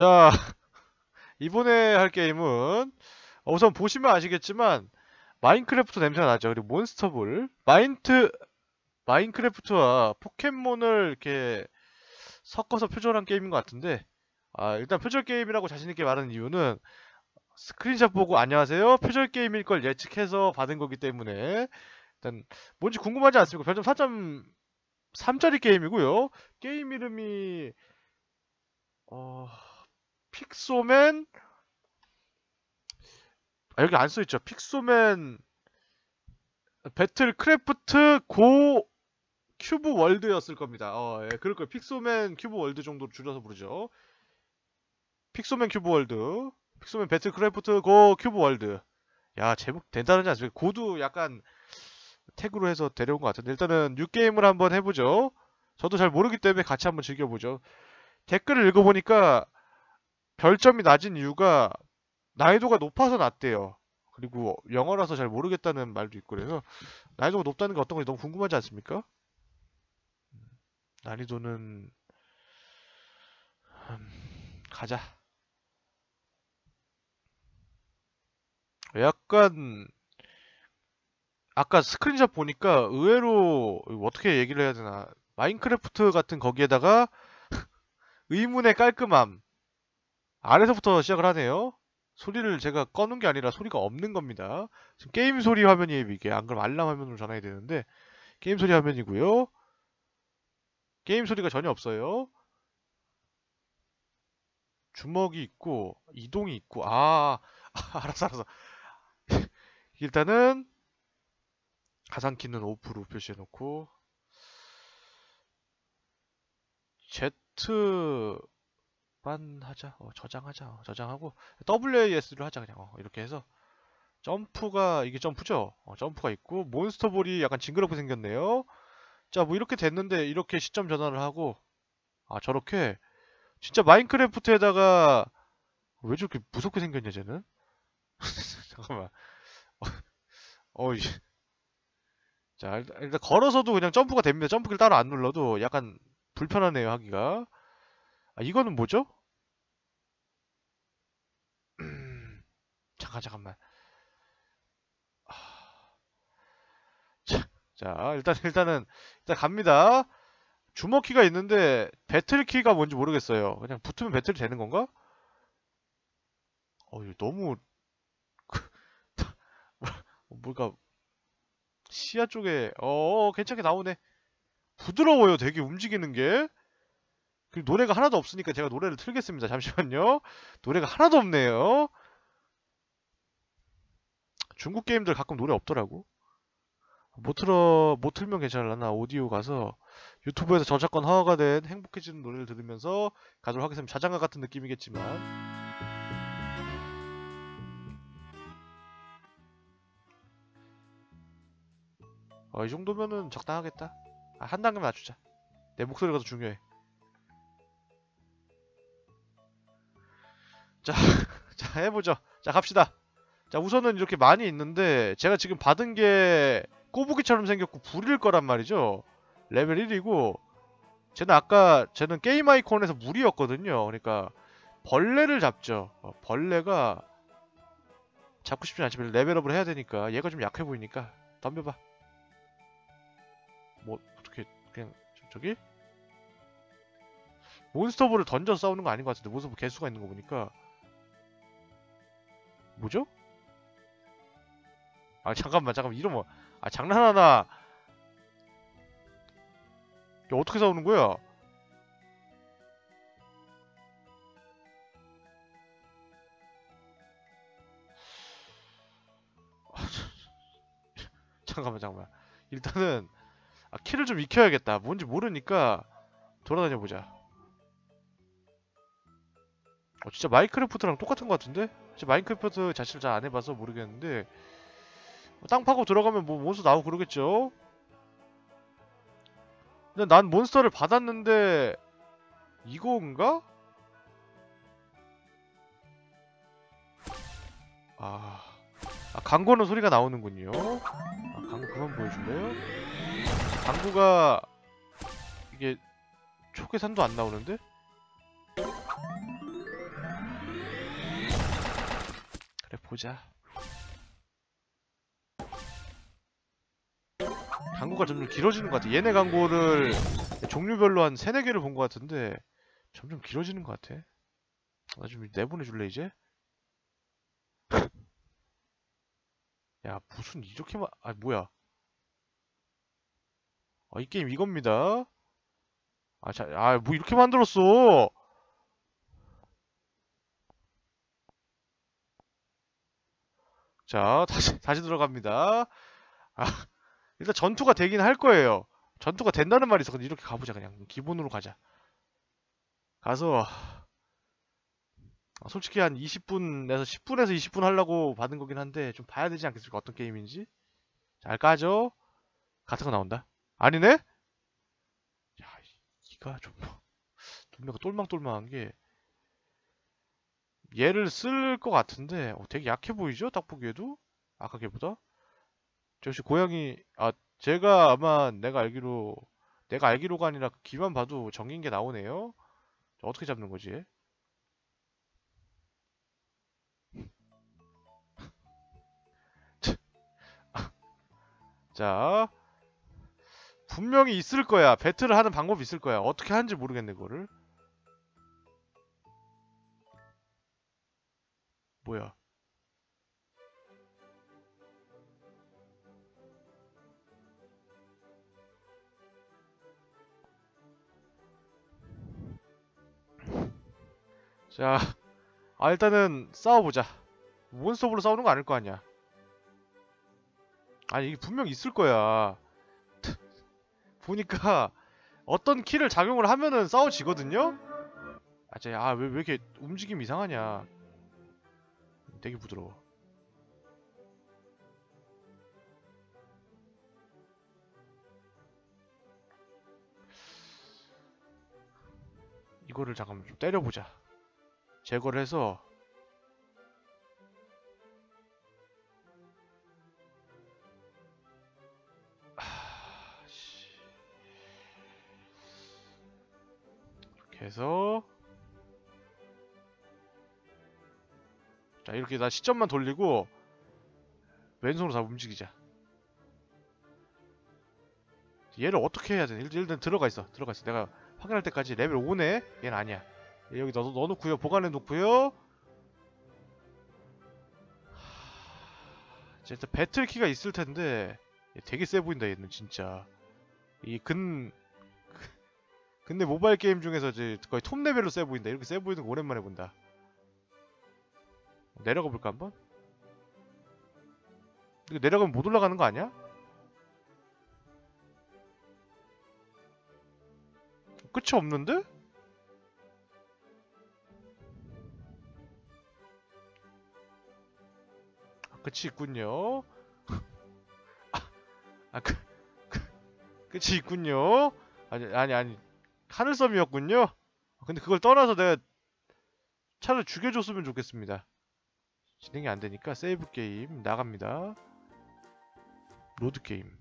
자, 이번에 할 게임은 어, 우선 보시면 아시겠지만 마인크래프트 냄새가 나죠. 그리고 몬스터볼, 마인트 마인크래프트와 포켓몬을 이렇게 섞어서 표절한 게임인 것 같은데 아, 일단 표절 게임이라고 자신 있게 말하는 이유는 스크린샷 보고 안녕하세요 표절 게임일 걸 예측해서 받은 거기 때문에 일단 뭔지 궁금하지 않습니까? 별점 4.3짜리 게임이고요. 게임 이름이 어... 픽쏘몬 아, 여기 안 써있죠. 픽쏘몬 배틀크래프트 고 큐브 월드였을 겁니다. 어, 예, 그럴 거예요. 픽쏘몬 큐브 월드 정도 줄여서 부르죠. 픽쏘몬 큐브 월드. 픽쏘몬 배틀크래프트 고 큐브 월드. 야, 제목 대단하지 않습니까? 고도 약간 태그로 해서 데려온 것 같은데 일단은 뉴게임을 한번 해보죠. 저도 잘 모르기 때문에 같이 한번 즐겨보죠. 댓글을 읽어보니까 별점이 낮은 이유가 난이도가 높아서 낮대요. 그리고 영어라서 잘 모르겠다는 말도 있고 그래서 난이도가 높다는 게 어떤 건지 너무 궁금하지 않습니까? 난이도는 음, 가자. 약간 아까 스크린샷 보니까 의외로 어떻게 얘기를 해야 되나 마인크래프트 같은 거기에다가 의문의 깔끔함 아래서부터 시작을 하네요. 소리를 제가 꺼는 게 아니라 소리가 없는 겁니다. 지금 게임 소리 화면이에요, 이게. 안 그럼 알람 화면으로 전화해야 되는데 게임 소리 화면이고요. 게임 소리가 전혀 없어요. 주먹이 있고 이동이 있고 아, 알았어 알았어. 일단은 가상키는 오프로 표시해 놓고 Z 반 하자. 어, 저장하자. 어, 저장하고 WAS를 하자 그냥. 어, 이렇게 해서 점프가 이게 점프죠? 어, 점프가 있고 몬스터볼이 약간 징그럽게 생겼네요. 자, 뭐 이렇게 됐는데 이렇게 시점 전환을 하고 아, 저렇게 진짜 마인크래프트에다가 왜 저렇게 무섭게 생겼냐, 쟤는? 잠깐만. 어, 이 자, 일단, 걸어서도 그냥 점프가 됩니다. 점프기를 따로 안 눌러도 약간 불편하네요, 하기가. 아, 이거는 뭐죠? 잠깐, 잠깐만. 아, 자, 자, 일단, 일단은, 일단 갑니다. 주먹키가 있는데, 배틀키가 뭔지 모르겠어요. 그냥 붙으면 배틀이 되는 건가? 어, 너무, 뭘까, 시야 쪽에, 어, 괜찮게 나오네. 부드러워요, 되게 움직이는 게. 그리고 노래가 하나도 없으니까 제가 노래를 틀겠습니다. 잠시만요. 노래가 하나도 없네요. 중국 게임들 가끔 노래 없더라고. 못 틀어, 못 틀면 괜찮을라나 오디오 가서 유튜브에서 저작권 허가가 된 행복해지는 노래를 들으면서 가도록 하겠습니다. 자장가 같은 느낌이겠지만. 어, 이 정도면은 적당하겠다. 아, 한 단계 맞추자. 내 목소리가 더 중요해. 자, 자, 해보죠. 자, 갑시다. 자, 우선은 이렇게 많이 있는데, 제가 지금 받은 게 꼬부기처럼 생겼고, 불일 거란 말이죠. 레벨 1이고, 쟤는 아까, 쟤는 게임 아이콘에서 물이었거든요. 그러니까, 벌레를 잡죠. 어, 벌레가, 잡고 싶진 않지만 레벨업을 해야 되니까, 얘가 좀 약해 보이니까, 덤벼봐. 뭐, 어떻게, 그냥, 저- 저기? 몬스터볼을 던져 싸우는 거 아닌 것 같은데, 몬스터볼 개수가 있는 거 보니까, 뭐죠? 아 잠깐만 잠깐만. 이런 뭐아 장난하나. 이게 어떻게 싸우는 거야? 잠깐만 잠깐만. 일단은 아, 키를 좀 익혀야겠다. 뭔지 모르니까 돌아다녀 보자. 어 진짜 마인크래프트랑 똑같은 것 같은데? 진짜 마인크래프트 자체를 잘 안 해봐서 모르겠는데 뭐 뭐 땅 파고 들어가면 뭐 몬스터 나오고 그러겠죠? 근데 난 몬스터를 받았는데 이건가? 아... 아 광고는 소리가 나오는군요 아, 광고 그만 보여줄래요? 광고가 이게 초계산도 안 나오는데? 그래 보자 광고가 점점 길어지는 것 같아. 얘네 광고를 종류별로 한 세네 개를 본 것 같은데 점점 길어지는 것 같아. 나 좀 내보내줄래 이제? 야 무슨 이렇게만 아 뭐야? 아 이 게임 이겁니다. 아 자 아 뭐 이렇게 만들었어? 자 다시 다시 들어갑니다. 아 일단 전투가 되긴 할 거예요. 전투가 된다는 말이 있어. 근데 이렇게 가보자 그냥 기본으로 가자. 가서 아, 솔직히 한 20분에서 10분에서 20분 하려고 받은 거긴 한데 좀 봐야 되지 않겠습니까? 어떤 게임인지. 잘 까죠? 같은 거 나온다. 아니네? 야, 이가 좀 동네가 똘망똘망한 게 얘를 쓸 것 같은데 어, 되게 약해 보이죠? 딱 보기에도 아까 걔보다 저 혹시 고양이 아 제가 아마 내가 알기로 내가 알기로가 아니라 귀만 봐도 정긴 게 나오네요. 저 어떻게 잡는 거지? 자, 분명히 있을 거야. 배틀을 하는 방법이 있을 거야. 어떻게 하는지 모르겠네, 그거를. 뭐야? 자, 아 일단은 싸워보자. 몬스터블로 싸우는 거 아닐 거 아니야. 아니 이게 분명 있을 거야. 보니까 어떤 키를 작용을 하면은 싸워지거든요? 아, 쟤, 아, 왜, 왜 이렇게 움직임 이상하냐. 되게 부드러워. 이거를 잠깐만 좀 때려보자. 제거를 해서. 이렇게 해서 자 이렇게 나 시점만 돌리고 왼손으로 다 움직이자. 얘를 어떻게 해야 돼? 일단, 들어가 있어. 들어가 있어. 내가 확인할 때까지 레벨 5네? 얘는 아니야. 얘 여기 넣어, 넣어놓고요 보관해 놓고요 하... 일단 battle키가 있을 텐데 얘 되게 세 보인다 얘는 진짜 이 근 근데 모바일 게임 중에서 이제 거의 톱 레벨로 세 보인다 이렇게 세 보이는 거 오랜만에 본다 내려가 볼까 한번? 이거 내려가면 못 올라가는 거 아니야? 끝이 없는데? 끝이 있군요. 아, 아 그, 그, 끝이 있군요. 아니, 아니, 아니. 하늘섬이었군요. 근데 그걸 떠나서 내가 차를 죽여줬으면 좋겠습니다. 진행이 안 되니까 세이브 게임 나갑니다. 로드 게임.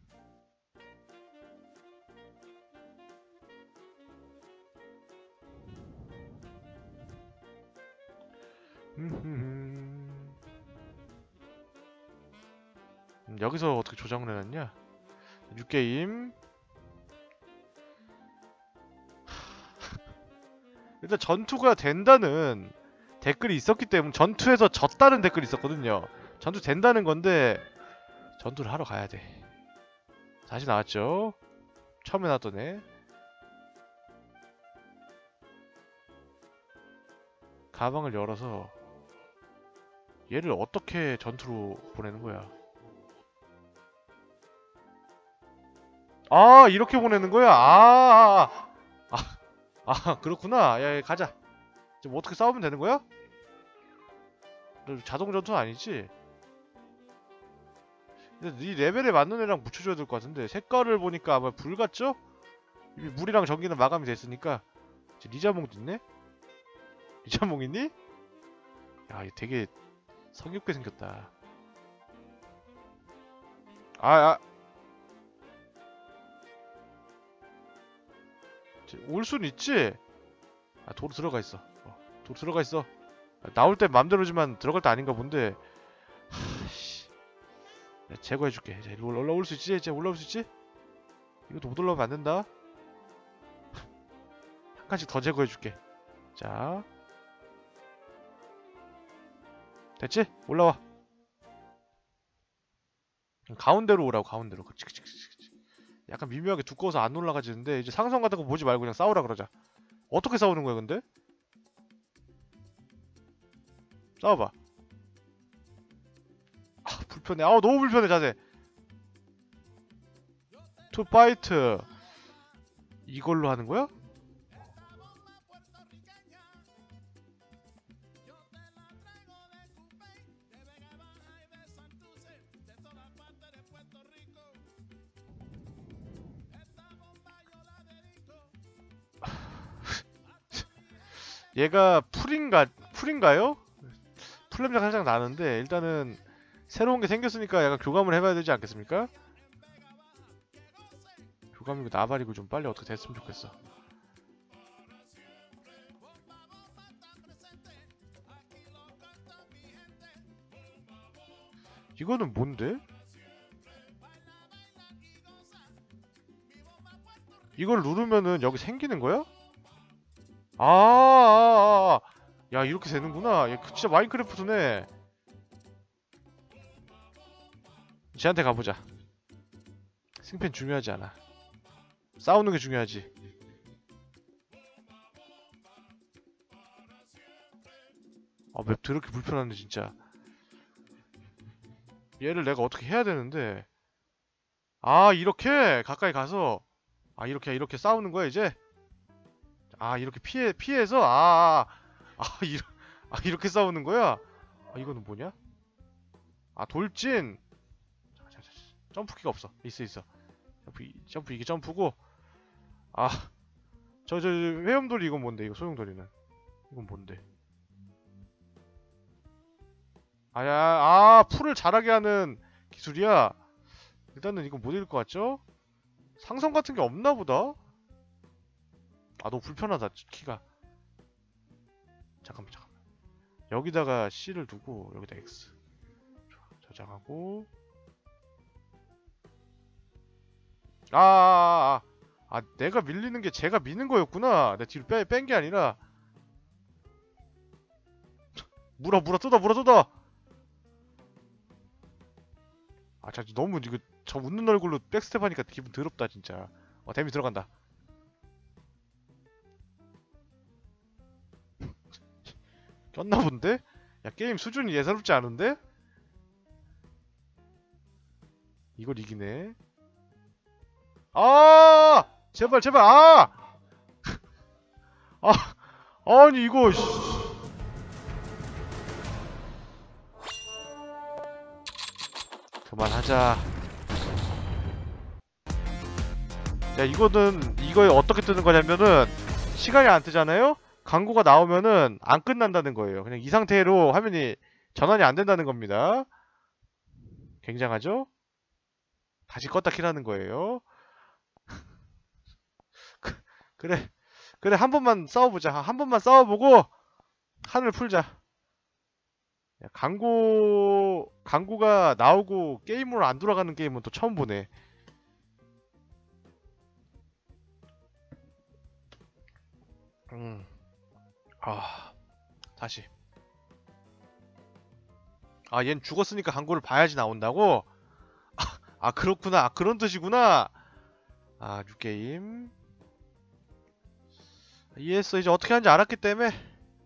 음, 여기서 어떻게 조작을 해놨냐? 뉴 게임. 일단 전투가 된다는 댓글이 있었기 때문에 전투에서 졌다는 댓글이 있었거든요. 전투 된다는 건데 전투를 하러 가야 돼. 다시 나왔죠. 처음에 나왔던 애. 가방을 열어서 얘를 어떻게 전투로 보내는 거야? 아 이렇게 보내는 거야? 아, 아, 아, 아 그렇구나. 야, 야 가자. 지금 어떻게 싸우면 되는 거야? 너 자동 전투는 아니지? 근데 네 레벨에 맞는 애랑 붙여줘야 될 것 같은데 색깔을 보니까 아마 불 같죠? 물이랑 전기는 마감이 됐으니까 리자몽도 있네? 리자몽 있니? 야, 얘 되게 성욕게 생겼다. 아, 아. 올 순 있지? 아, 도로 들어가 있어. 어, 도로 들어가 있어. 아, 나올 땐 맘대로지만 들어갈 때 아닌가 본데 자, 제거해줄게. 올라- 올라올 수 있지? 이제 올라올 수 있지? 이것도 못 올라오면 안 된다. 한 칸씩 더 제거해줄게. 자. 됐지? 올라와. 가운데로 오라고, 가운데로. 그치, 그치, 그치. 약간 미묘하게 두꺼워서 안 올라가지는데, 이제 상성 같은 거 보지 말고 그냥 싸우라 그러자. 어떻게 싸우는 거야, 근데? 싸워봐. 아, 불편해. 아우, 너무 불편해, 자세. to fight. 이걸로 하는 거야? 얘가 풀인가 풀인가요? 풀 냄새가 살짝 나는데 일단은 새로운 게 생겼으니까 약간 교감을 해봐야 되지 않겠습니까? 교감이고 나발이고 좀 빨리 어떻게 됐으면 좋겠어. 이거는 뭔데? 이걸 누르면은 여기 생기는 거야? 아, 아, 아, 아. 야, 이렇게 되는구나. 야, 그 진짜 마인크래프트네. 쟤한테 가보자. 승패는 중요하지 않아. 싸우는 게 중요하지. 아, 맵 더럽게 불편한데, 진짜. 얘를 내가 어떻게 해야 되는데. 아, 이렇게 가까이 가서. 아, 이렇게, 이렇게 싸우는 거야, 이제? 아 이렇게 피해 피해서 아, 아, 아, 이러, 아 이렇게 싸우는 거야? 아 이거는 뭐냐? 아 돌진. 자, 자, 자, 점프키가 없어. 있어 있어. 점프 이- 점프 이게 점프고. 아 저 저 회염돌이 이건 뭔데? 이거 소용돌이는 이건 뭔데? 아야 아 풀을 자라게 하는 기술이야. 일단은 이건 못 읽을 것 같죠? 상성 같은 게 없나 보다. 아 너무 불편하다 키가. 잠깐만 잠깐만. 여기다가 C를 두고 여기다 X. 저장하고. 아, 아, 아, 아. 내가 밀리는 게 제가 미는 거였구나. 내 뒤로 뺀 게 아니라. 물어 물어 뜯어 물어 뜯어. 아 자, 너무 이거 저 웃는 얼굴로 백스텝 하니까 기분 더럽다 진짜. 어 데미 들어간다 꼈나 본데? 야 게임 수준이 예사롭지 않은데? 이걸 이기네 아 제발 제발 아! 아 아니 이거 씨. 그만하자 야 이거는 이거에 어떻게 뜨는 거냐면은 시간이 안 뜨잖아요? 광고가 나오면은 안 끝난다는 거예요. 그냥 이 상태로 화면이 전환이 안 된다는 겁니다. 굉장하죠? 다시 껐다 키라는 거예요. 그- 그래, 그래 한 번만 싸워보자. 한 번만 싸워보고 한을 풀자. 야, 광고 광고가 나오고 게임으로 안 돌아가는 게임은 또 처음 보네. 음. 아 다시. 아 얜 죽었으니까 광고를 봐야지 나온다고? 아, 아 그렇구나. 아 그런 뜻이구나. 아 뉴게임. 이해했어. 이제 어떻게 하는지 알았기 때문에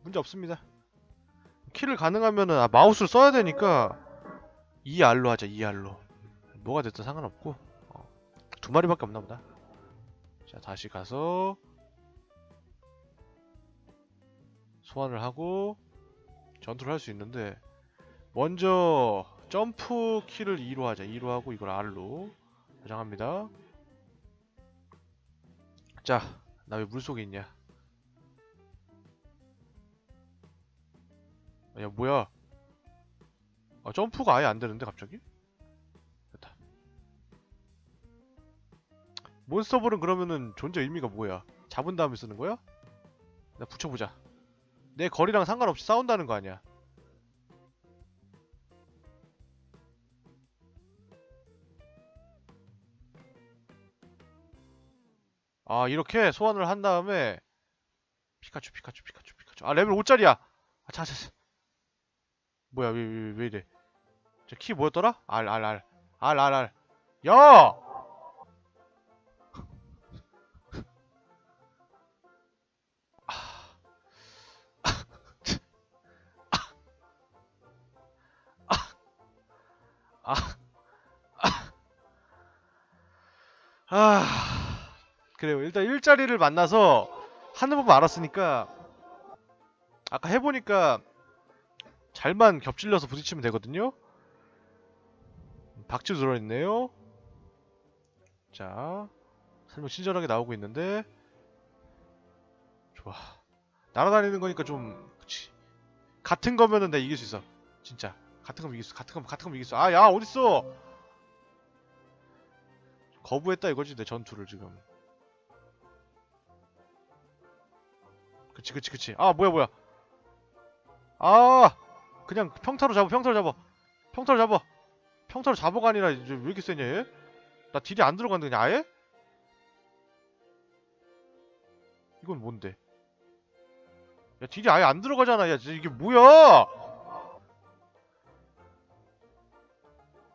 문제 없습니다. 키를 가능하면은 아, 마우스를 써야 되니까 2R로 하자 2R로. 뭐가 됐든 상관없고. 어, 두 마리밖에 없나 보다. 자 다시 가서 소환을 하고 전투를 할 수 있는데 먼저 점프 키를 2로 하자. 2로 하고 이걸 R로 저장합니다. 자 나 왜 물속에 있냐? 야 뭐야? 아 점프가 아예 안 되는데 갑자기? 됐다. 몬스터볼은 그러면은 존재 의미가 뭐야? 잡은 다음에 쓰는 거야? 나 붙여보자 내 거리랑 상관없이 싸운다는 거 아니야. 아 이렇게 소환을 한 다음에 피카츄 피카츄 피카츄 피카츄. 아 레벨 5짜리야. 아 자자자. 뭐야 왜 왜 왜 이래. 저 키 뭐였더라? 알 알 알 알 알 알. 야! 아. 그래요. 일단 일자리를 만나서 하는 법 알았으니까 아까 해보니까 잘만 겹질려서 부딪히면 되거든요. 박쥐 들어있네요. 자 설명 친절하게 나오고 있는데. 좋아. 날아다니는 거니까 좀 그치. 같은 거면은 내가 이길 수 있어. 진짜 같은 거면 이길 수 같은 거 같은 거면 이길 수 아 야 어딨어? 거부했다 이거지 내 전투를 지금. 그치 그치 그치. 아 뭐야 뭐야. 아 그냥 평타로 잡아 평타로 잡아. 평타로 잡아. 평타로 잡아가 아니라 이제 왜 이렇게 세냐 얘? 나 딜이 안 들어간다 그냥 아예? 이건 뭔데? 야 딜이 아예 안 들어가잖아. 야 이게 뭐야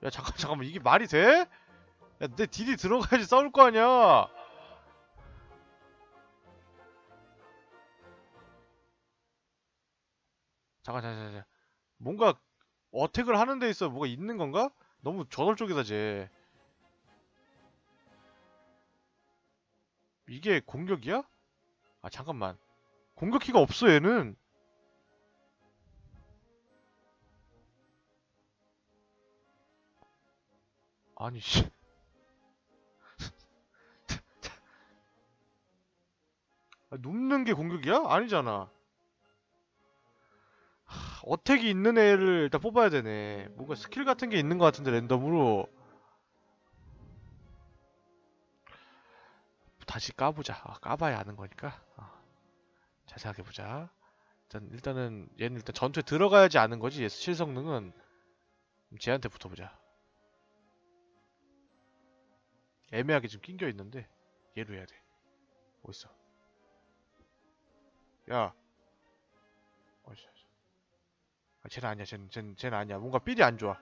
야 잠깐 잠깐만 이게 말이 돼? 야내 딜이 들어가야지 싸울 거 아니야 잠깐 잠깐 잠깐 뭔가 어택을 하는 데 있어 뭐가 있는 건가? 너무 저돌적이다 쟤 이게 공격이야? 아 잠깐만 공격키가 없어 얘는 아니 씨. 아, 눕는 게 공격이야? 아니잖아. 하, 어택이 있는 애를 일단 뽑아야 되네. 뭔가 스킬 같은 게 있는 것 같은데 랜덤으로. 다시 까보자. 아, 까봐야 아는 거니까. 아, 잘 생각해보자. 일단, 일단은 얘는 일단 전투에 들어가야지 아는 거지 얘 실성능은. 쟤한테 붙어보자 애매하게 지금 낑겨 있는데 얘로 해야 돼. 어딨어? 야! 어딨어 아, 쟤는 아니야. 쟤는, 쟤는, 쟤는 아니야. 뭔가 삘이 안 좋아.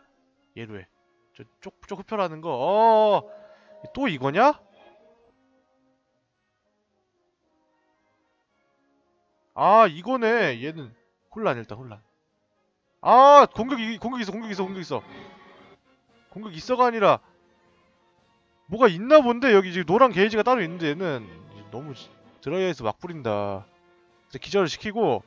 얘로 해 저 쪽 쪽 흡혈하는 거 어 또 이거냐? 아 이거네. 얘는 혼란 일단 혼란. 아 공격이 공격 있어 공격 있어 공격 있어. 공격 있어가 아니라 뭐가 있나 본데 여기 지금 노란 게이지가 따로 있는데 얘는 너무 지- 드라이아에서 막 뿌린다. 그래서 기절을 시키고.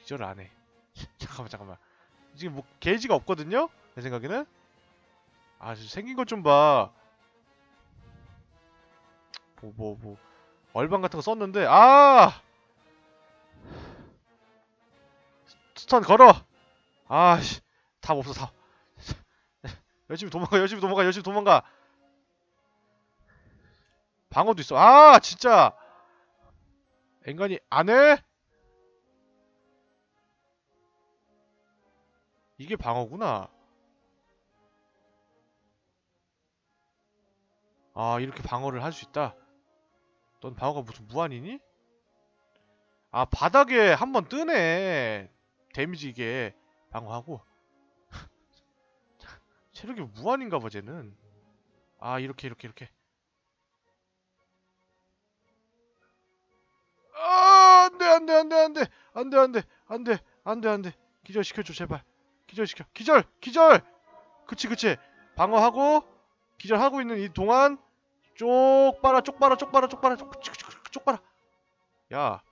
기절을 안해. 잠깐만 잠깐만. 지금 뭐 게이지가 없거든요? 내 생각에는? 아 생긴 것 좀봐. 뭐 뭐 뭐. 얼방 같은 거 썼는데. 아! 스턴 걸어! 아씨. 답 없어 답 열심히 도망가 열심히 도망가 열심히 도망가. 방어도 있어. 아 진짜. 앵간이 안해? 이게 방어구나. 아 이렇게 방어를 할 수 있다? 넌 방어가 무슨 무한이니? 아 바닥에 한 번 뜨네. 데미지 이게 방어하고 체력이 무한인가 봐 쟤는. 아 이렇게 이렇게 이렇게. 아 안돼 안돼 안돼 안돼. 안돼 안돼 안돼 안돼 안돼. 기절시켜줘 제발. 기절시켜. 기절 기절! 그치 그치. 방어하고 기절하고 있는 이 동안 쪽 빨아 쪽 빨아 쪽 빨아 쪽 빨아 쪽, 쪽, 쪽, 쪽 빨아. 야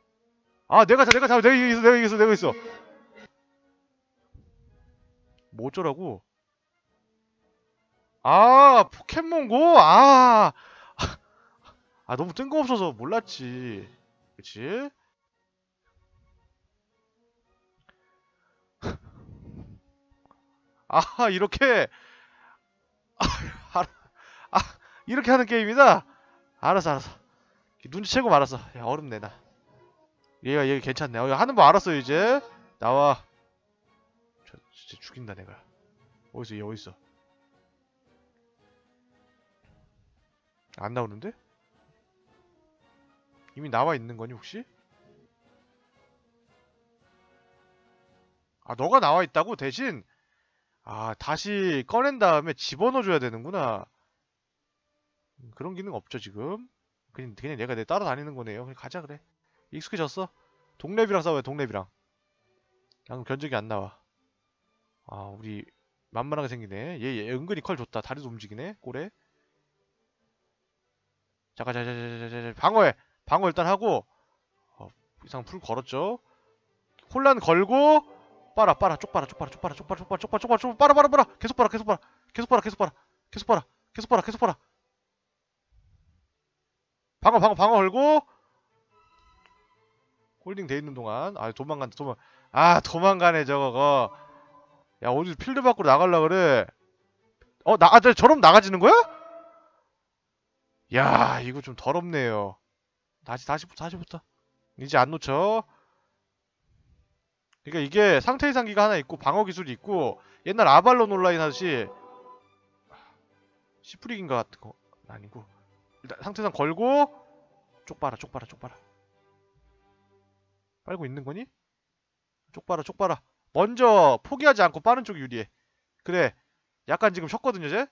아 내가 자 내가 자 내가 이겼어 내가 이겼어 내가 있어. 뭐 어쩌라고 아 포켓몬고? 아, 아 너무 뜬금없어서 몰랐지. 그치? 아 이렇게. 아, 아 이렇게 하는 게임이다? 알았어 알았어. 눈치채고 말았어. 야 어렵네 나. 얘가 얘 괜찮네. 어, 하는 거 알았어 이제? 나와. 저 진짜 죽인다 내가. 어딨어 얘 어딨어 안 나오는데? 이미 나와 있는 거니 혹시? 아 너가 나와 있다고? 대신 아 다시 꺼낸 다음에 집어넣어 줘야 되는구나. 음, 그런 기능 없죠 지금. 그냥 그냥 얘가 내 따라다니는 거네요. 그냥 가자 그래. 익숙해졌어? 동랩이랑 싸워요 동랩이랑. 방금 견적이 안 나와. 아 우리 만만하게 생기네. 얘, 얘 은근히 컬 좋다. 다리도 움직이네. 꼬래 잠깐 잠깐 잠깐 잠깐 방어해. 방어 일단 하고. 어, 이상 풀 걸었죠. 혼란 걸고. 빨아 빨아 쪽 빨아 쪽 빨아 쪽 빨아 쪽 빨아 쪽 빨아 쪽 빨아 쪽 빨아 쪽 빨아 빨아 빨아. 계속 빨아 계속 빨아 계속 빨아 계속 빨아 계속 빨아 계속 빨아 계속 빨아. 방어 방어 방어 걸고. holding 돼 있는 동안. 아 도망간다 도망 아 도망가네 저거 야 어디 필드 밖으로 나갈라 그래. 어나 아, 저럼 나가지는 거야? 야 이거 좀 더럽네요. 다시 다시부터 다시부터 이제 안 놓쳐. 그러니까 이게 상태 이상기가 하나 있고 방어 기술이 있고 옛날 아발론 온라인 하듯이 시프릭인가 같은 거 아니고 일단 상태 이상 걸고 쪽 빨아 쪽 빨아 쪽 빨아 빨고 있는 거니? 쪽 빨아 쪽 빨아 먼저 포기하지 않고 빠른 쪽이 유리해. 그래. 약간 지금 셨거든요 쟤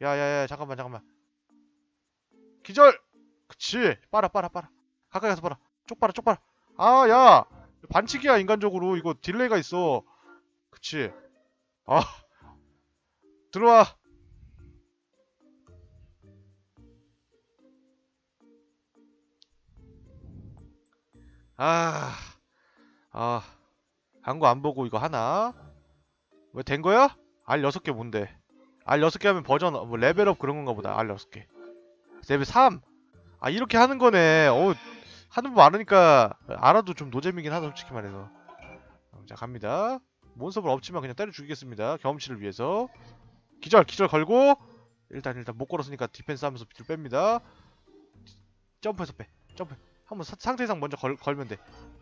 야야야 잠깐만 잠깐만 기절 그치 빨아 빨아 빨아 가까이 가서 빨아 쪽 빨아 쪽 빨아 아, 야! 반칙이야, 인간적으로. 이거 delay가 있어. 그치. 아. 들어와. 아. 아. 광고 안 보고 이거 하나? 왜 된 거야? R 6개 뭔데? R 6개 하면 버전, 뭐 레벨업 그런 건가 보다. R 6개. 레벨 3! 아, 이렇게 하는 거네. 어우. 하는 법 많으니까 알아도 좀 노잼이긴 하다 솔직히 말해서. 자 갑니다. 몬스터볼 없지만 그냥 때려 죽이겠습니다. 경험치를 위해서. 기절 기절 걸고. 일단 일단 못 걸었으니까 defense 하면서 뒤로 뺍니다. 점프해서 빼. 점프. 한번 사- 상태 이상 먼저 걸, 걸면 돼.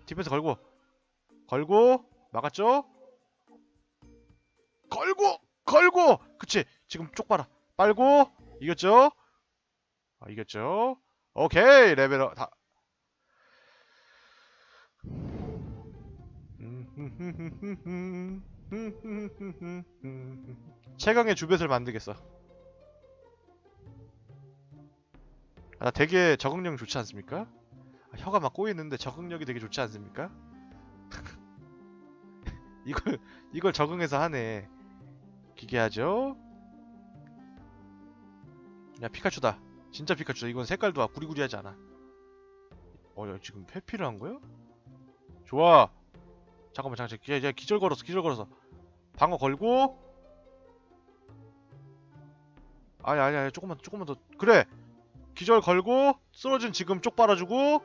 디펜스 걸고. 걸고. 막았죠? 걸고 걸고. 그치 지금 쪽 봐라 빨고 이겼죠 아, 이겼죠 오케이 level up 다 최강의 주뱃을 만들겠어. 아, 나 되게 적응력 좋지 않습니까? 아, 혀가 막 꼬이는데 적응력이 되게 좋지 않습니까? 이걸 이걸 적응해서 하네. 기계하죠? 야 피카츄다. 진짜 피카츄다. 이건 색깔도 구리구리하지 않아. 어, 야, 지금 회피를 한 거야? 좋아. 잠깐만 잠깐 기, 기, 기절 걸었어 기절 걸었어 방어 걸고 아니 아니 아니 조금만 조금만 더 그래 기절 걸고 쓰러진 지금 쪽 빨아주고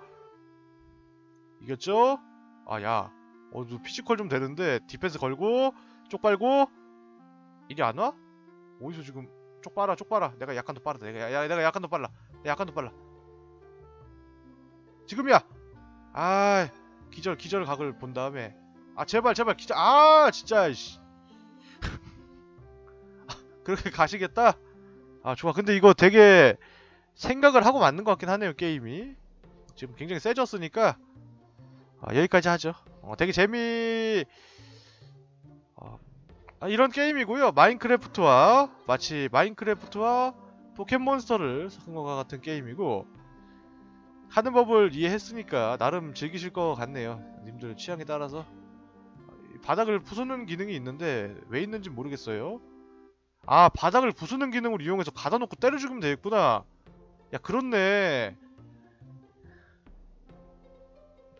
이겼죠? 아야 어, 너 physical 좀 되는데 디펜스 걸고 쪽 빨고 이리 안 와? 어디서 지금 쪽 빨아 쪽 빨아. 내가 약간 더 빠르다. 내가, 야, 내가 약간 더 빨라. 약간 더 빨라. 지금이야. 아 기절 기절 각을 본 다음에. 아 제발 제발 기절. 아 진짜 씨. 아, 그렇게 가시겠다? 아 좋아. 근데 이거 되게 생각을 하고 맞는 것 같긴 하네요 게임이. 지금 굉장히 세졌으니까. 아, 여기까지 하죠. 어, 되게 재미 어, 아, 이런 게임이고요. 마인크래프트와 마치 마인크래프트와 포켓몬스터를 섞은 것과 같은 게임이고 하는 법을 이해했으니까 나름 즐기실 것 같네요. 님들 취향에 따라서. 바닥을 부수는 기능이 있는데 왜 있는지 모르겠어요. 아 바닥을 부수는 기능을 이용해서 가다놓고 때려 죽이면 되겠구나. 야 그렇네.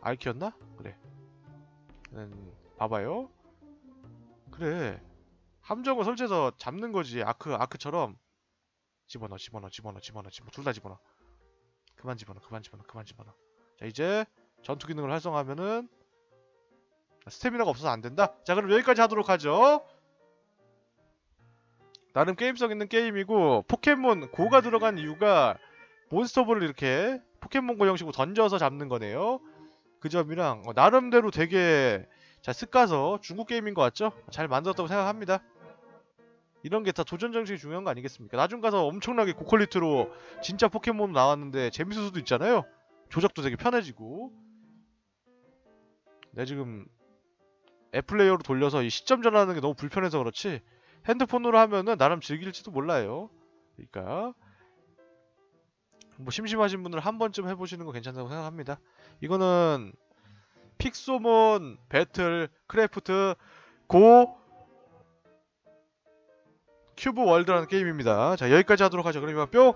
알키였나? 그래. 음, 봐봐요. 그래 함정을 설치해서 잡는 거지. 아크 아크처럼. 집어넣어 집어넣어 집어넣어 집어넣어. 집어넣어. 둘 다 집어넣어. 그만 집어넣어 그만 집어넣어 그만 집어넣어. 자 이제 전투 기능을 활성화하면은 스태미나가 없어서 안 된다? 자 그럼 여기까지 하도록 하죠. 나름 게임성 있는 게임이고 포켓몬 고가 들어간 이유가 몬스터볼을 이렇게 포켓몬고 형식으로 던져서 잡는 거네요. 그 점이랑 어, 나름대로 되게 잘 쓱 가서 중국 게임인 것 같죠? 잘 만들었다고 생각합니다 이런 게 다 도전 정신이 중요한 거 아니겠습니까? 나중 가서 엄청나게 고퀄리티로 진짜 포켓몬 나왔는데 재밌을 수도 있잖아요. 조작도 되게 편해지고. 내 지금 app player로 돌려서 이 시점 전환하는 게 너무 불편해서 그렇지 핸드폰으로 하면은 나름 즐길지도 몰라요. 그러니까 뭐 심심하신 분들 한 번쯤 해보시는 거 괜찮다고 생각합니다. 이거는 픽소몬 배틀 크래프트 고 큐브 월드라는 게임입니다. 자 여기까지 하도록 하죠. 그럼 이만 뿅!